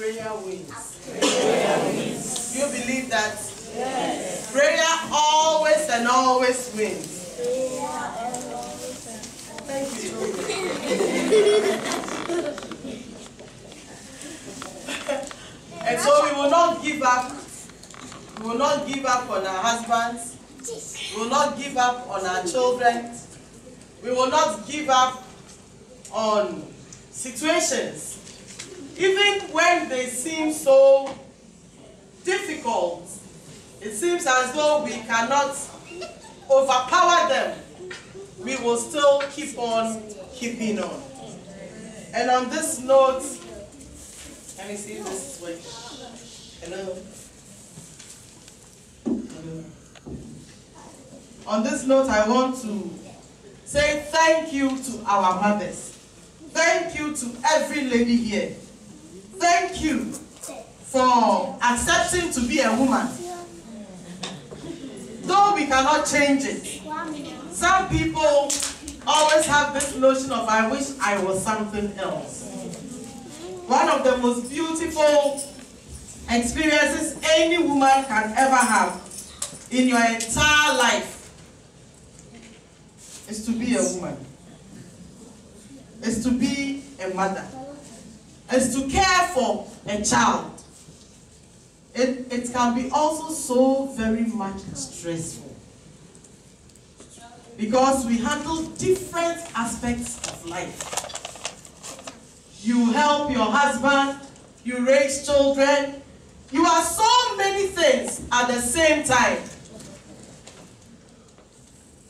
prayer wins. Do you believe that? Yes. Prayer always and always wins. Thank you. and so we will not give up. We will not give up on our husbands. We will not give up on our children. We will not give up on situations. Even when they seem so difficult, it seems as though we cannot overpower them, we will still keep on keeping on. And on this note, let me see this switch. Hello? Hello? On this note, I want to say thank you to our mothers. Thank you to every lady here. Thank you for accepting to be a woman. Though we cannot change it, some people always have this notion of, I wish I was something else. One of the most beautiful experiences any woman can ever have in your entire life is to be a woman, is to be a mother, is to care for a child. It, it can be also so very much stressful because we handle different aspects of life. You help your husband, you raise children, you are so many things at the same time.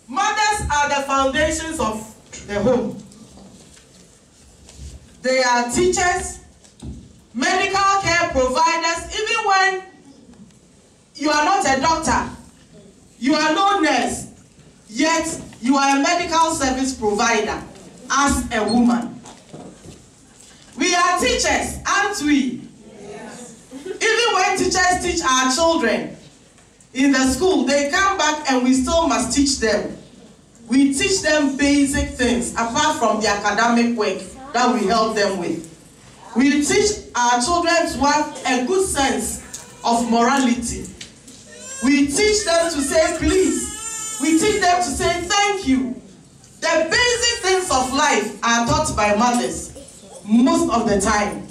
Mothers are the foundations of the home. They are teachers, medical care providers, even when you are not a doctor, you are no nurse, yet you are a medical service provider as a woman. We are teachers, aren't we? Yes. Even when teachers teach our children in the school, they come back and we still must teach them. We teach them basic things apart from the academic work that we help them with. We teach our children to have a good sense of morality. We teach them to say please. We teach them to say thank you. The basic things of life are taught by mothers most of the time.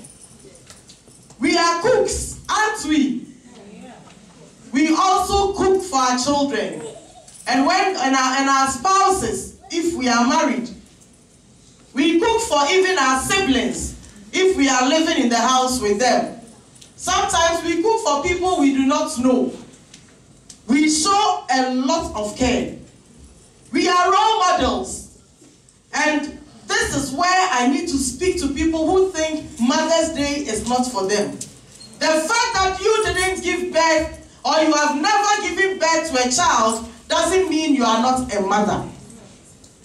We are cooks, aren't we? We also cook for our children. And when and our, and our spouses, if we are married, for even our siblings if we are living in the house with them. Sometimes we cook for people we do not know. We show a lot of care. We are role models. And this is where I need to speak to people who think Mother's Day is not for them. The fact that you didn't give birth or you have never given birth to a child doesn't mean you are not a mother.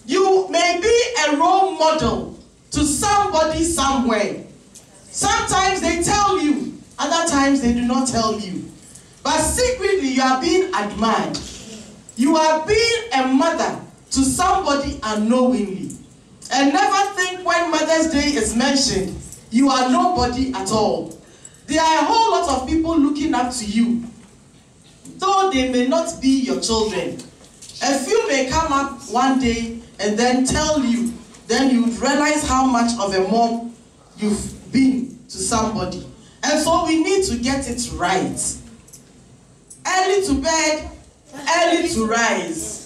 You may be a somewhere. Sometimes they tell you, other times they do not tell you. But secretly, you are being admired. You are being a mother to somebody unknowingly. And never think when Mother's Day is mentioned, you are nobody at all. There are a whole lot of people looking up to you, though they may not be your children. A few may come up one day and then tell you, then you realize how much of a mom you've been to somebody. And so we need to get it right. Early to bed, early to rise.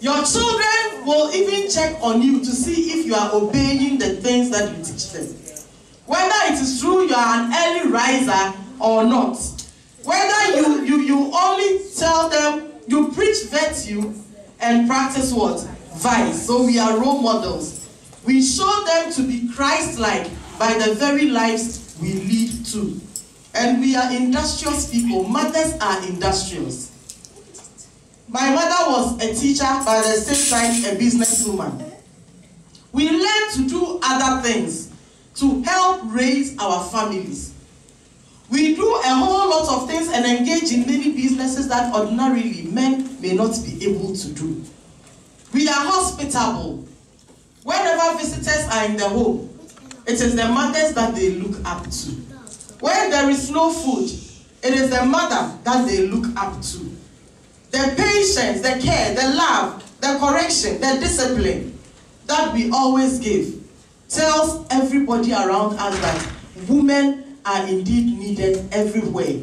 Your children will even check on you to see if you are obeying the things that you teach them. Whether it is true you are an early riser or not. Whether you, you, you only tell them, you preach virtue and practice what? Vice. So we are role models. We show them to be Christ-like by the very lives we lead to. And we are industrious people. Mothers are industrious. My mother was a teacher, but at the same time a businesswoman. We learn to do other things to help raise our families. We do a whole lot of things and engage in many businesses that ordinarily men may not be able to do. We are hospitable. Whenever visitors are in the home, it is the mothers that they look up to. When there is no food, it is the mother that they look up to. The patience, the care, the love, the correction, the discipline that we always give tells everybody around us that women are indeed needed everywhere.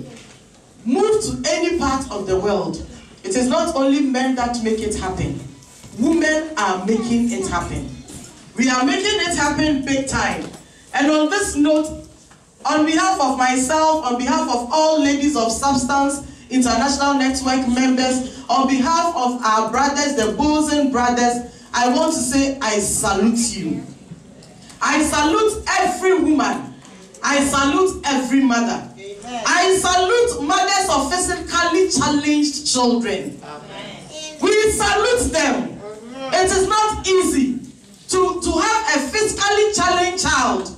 Move to any part of the world. It is not only men that make it happen. Women are making it happen. We are making it happen big time. And on this note, on behalf of myself, on behalf of all ladies of substance, international network members, on behalf of our brothers, the Boson brothers, I want to say I salute you. I salute every woman. I salute every mother. Amen. I salute mothers of physically challenged children. Amen. We salute them. It is not easy to, to have a physically challenged child.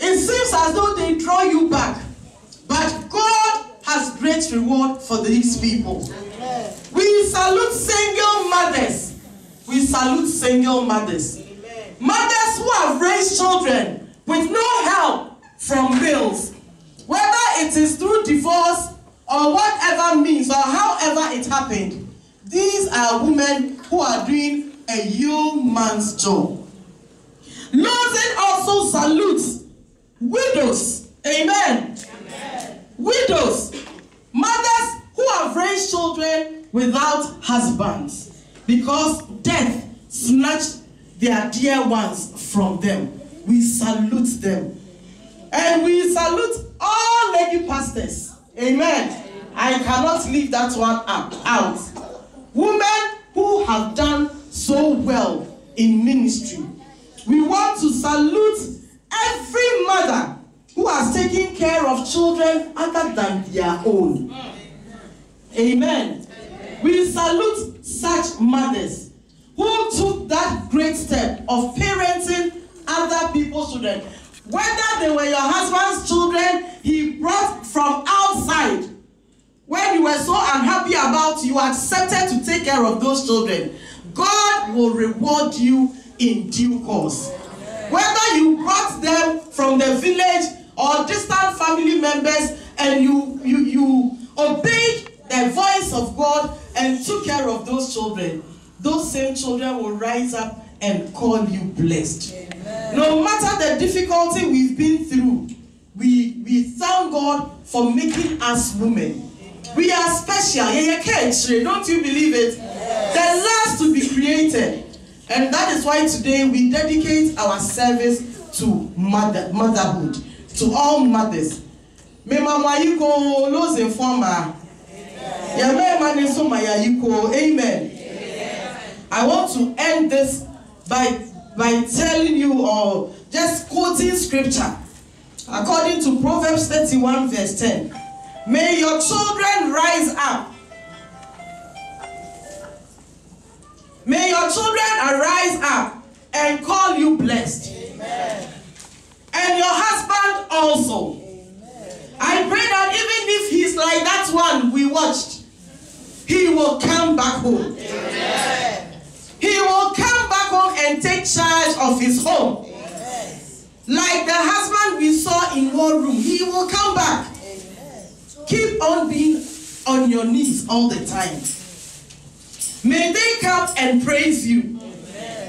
It seems as though they draw you back. But God has great reward for these people. We salute single mothers. We salute single mothers. Mothers who have raised children with no help from bills, whether it is through divorce or whatever means or however it happened, these are women who are doing a yeoman's job. Losing also salutes widows. Amen. Amen. Widows, mothers who have raised children without husbands because death snatched their dear ones from them. We salute them. And we salute all lady pastors. Amen. I cannot leave that one out. Women who have done so well in ministry. We want to salute every mother who has taken care of children other than their own. Amen. We salute such mothers who took that great step of parenting other people's children. Whether they were your husband's children, he brought from outside. When you were so unhappy about, you accepted to take care of those children. God will reward you in due course. Whether you brought them from the village or distant family members and you, you, you obeyed the voice of God and took care of those children, those same children will rise up and call you blessed. Amen. No matter the difficulty we've been through, we, we thank God for making us women. We are special. Don't you believe it? The last to be created. And that is why today we dedicate our service to mother, motherhood, to all mothers. Amen. I want to end this by, by telling you or just quoting scripture. According to Proverbs 31, verse 10. May your children rise up. May your children arise up and call you blessed. Amen. And your husband also. Amen. I pray that even if he's like that one we watched, he will come back home. Amen. He will come back home and take charge of his home. Like the husband we saw in war room, he will come back. Keep on being on your knees all the time. May they come and praise you.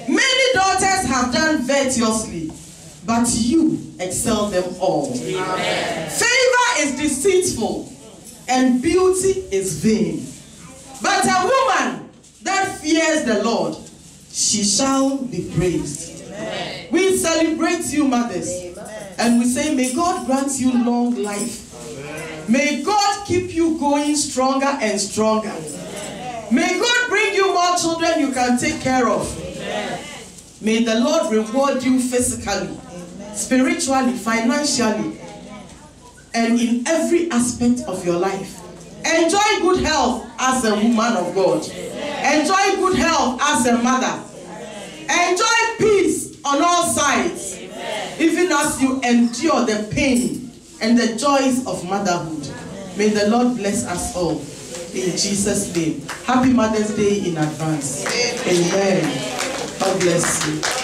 Many daughters have done virtuously, but you excel them all. Amen. Favor is deceitful, and beauty is vain. But a woman that fears the Lord she shall be praised. Amen. We celebrate you, mothers. Amen. And we say, may God grant you long life. May God keep you going stronger and stronger. May God bring you more children you can take care of. May the Lord reward you physically, spiritually, financially, and in every aspect of your life. Enjoy good health as a woman of God. Enjoy good health as a mother. Enjoy peace on all sides, even as you endure the pain and the joys of motherhood. May the Lord bless us all. In Jesus' name. Happy Mother's Day in advance. Amen. God bless you.